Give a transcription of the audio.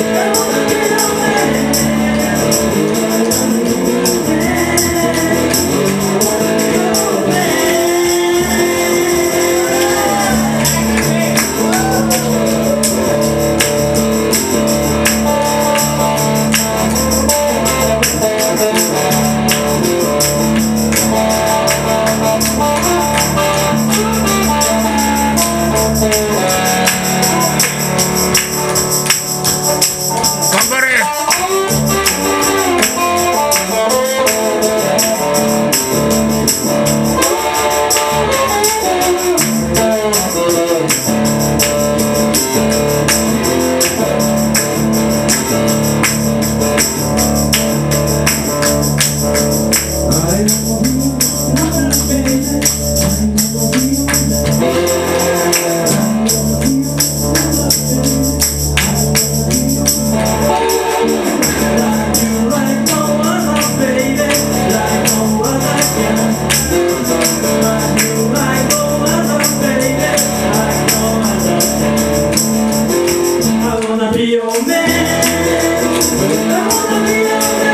Yeah. But I wanna be